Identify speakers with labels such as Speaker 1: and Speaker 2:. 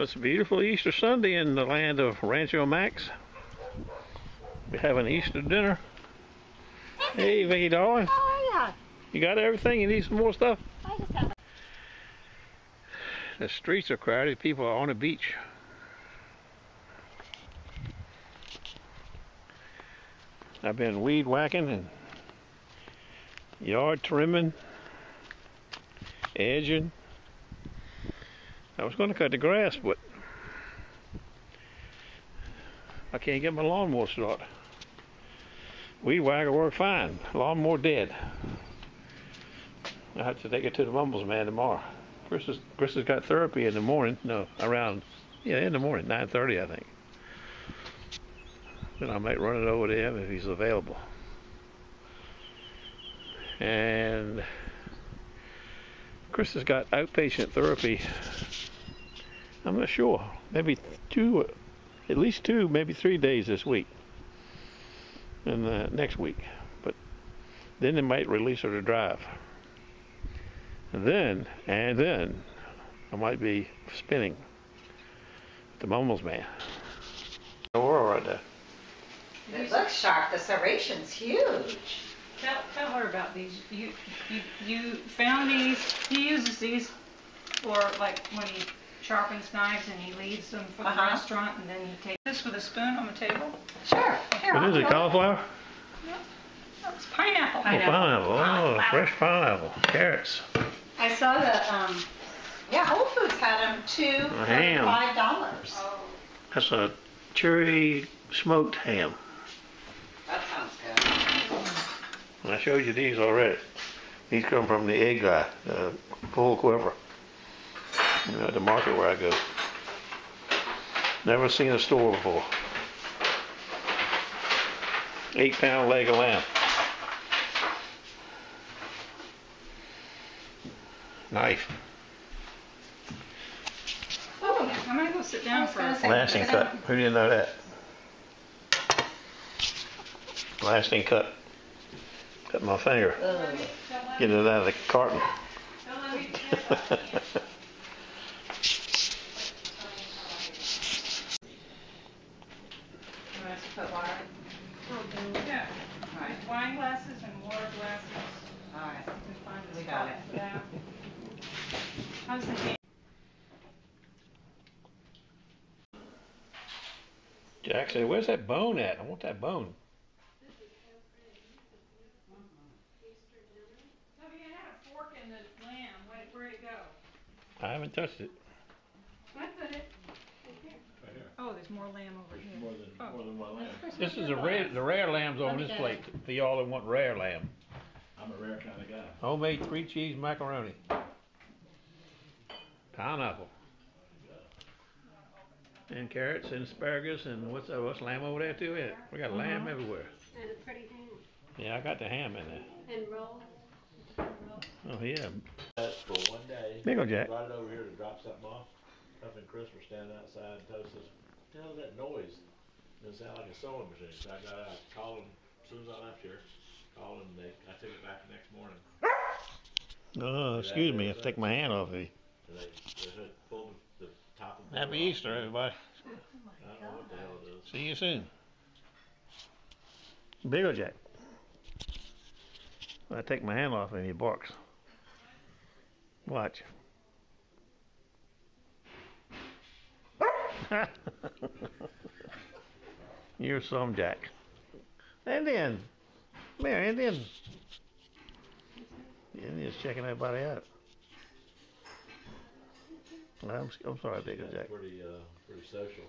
Speaker 1: It's a beautiful Easter Sunday in the land of Rancho Max. We have an Easter dinner. Hey, Vicky darling.
Speaker 2: Oh yeah.
Speaker 1: You got everything? You need some more stuff?
Speaker 2: I just have.
Speaker 1: The streets are crowded. People are on the beach. I've been weed whacking and yard trimming, edging. I was going to cut the grass, but I can't get my lawnmower started. Weed whacker work fine. Lawnmower dead. I have to take it to the Mumbles man tomorrow. Chris has, Chris has got therapy in the morning. No, around yeah, in the morning, 9:30 I think. Then I might run it over to him if he's available. And Chris has got outpatient therapy. I'm not sure. Maybe two, at least two, maybe three days this week. And uh, next week. But then they might release her to drive. And then, and then, I might be spinning the Mumbles man. The world right there.
Speaker 3: It looks sharp. The serration's huge.
Speaker 4: Tell, tell her about these. You, you, you found these, he uses these for like when he sharpens knives and he leaves them for the
Speaker 3: Uh-huh.
Speaker 4: restaurant and then he takes this with a spoon on the table.
Speaker 3: Sure. Here,
Speaker 1: What
Speaker 3: I'll
Speaker 1: is it,
Speaker 3: go.
Speaker 1: cauliflower?
Speaker 4: Oh, it's pineapple.
Speaker 1: Oh, pineapple. Oh, fresh pineapple. Carrots.
Speaker 3: I saw the, um, yeah, Whole Foods had them two for five dollars.
Speaker 4: Oh,
Speaker 1: That's a cherry smoked ham. And I showed you these already. These come from the egg guy, uh, full quiver. You know, at the market where I go. Never seen a store before. Eight pound leg of lamb. Knife.
Speaker 4: Oh, I'm gonna go sit down for a second.
Speaker 1: Lasting cut. Who didn't know that? Lasting cut. Cut my finger. Get it out of the carton.
Speaker 4: Don't let me do that.
Speaker 3: You want us to put water?
Speaker 4: Wine glasses and water glasses.
Speaker 3: All right.
Speaker 4: You can find a
Speaker 3: We got it.
Speaker 4: for that. How's the game?
Speaker 1: Jack said, "Where's that bone at? I want that bone."
Speaker 4: Oh, you had a fork in the lamb. Where, where'd it go?
Speaker 1: I haven't touched it.
Speaker 4: I put it. Oh, there's more lamb over here.
Speaker 5: More than,
Speaker 4: Oh.
Speaker 5: more than one lamb.
Speaker 1: This is the rare, the rare lambs on this plate. For y'all that want rare lamb,
Speaker 5: I'm a rare kind of guy.
Speaker 1: homemade three cheese macaroni, pineapple, and carrots and asparagus and what's uh, what's lamb over there too? Yeah, we got lamb everywhere.
Speaker 2: And a pretty ham.
Speaker 1: Yeah, I got the ham in there.
Speaker 2: And roll.
Speaker 1: Oh yeah,
Speaker 5: for one day.
Speaker 1: Big ol' Jack.
Speaker 5: Brought it over here to drop something off. Up and Chris were standing outside and Toast says, what the hell is that noise? And it sounded like a sewing machine. So I got out, called them, as soon as I left here, called them, they, I took it back the next morning.
Speaker 1: Oh, excuse me, I take my hand off of you.
Speaker 5: And they, they had pulled the top of the.
Speaker 1: Happy. Easter, everybody.
Speaker 5: I don't know what the hell it is.
Speaker 1: See you soon. Big ol' Jack. I take my hand off and he barks. Watch. You're some Jack. Indian. Come here, Indian. The Indian's checking everybody out. I'm, I'm sorry, Big Jack.
Speaker 5: Pretty, uh, pretty social.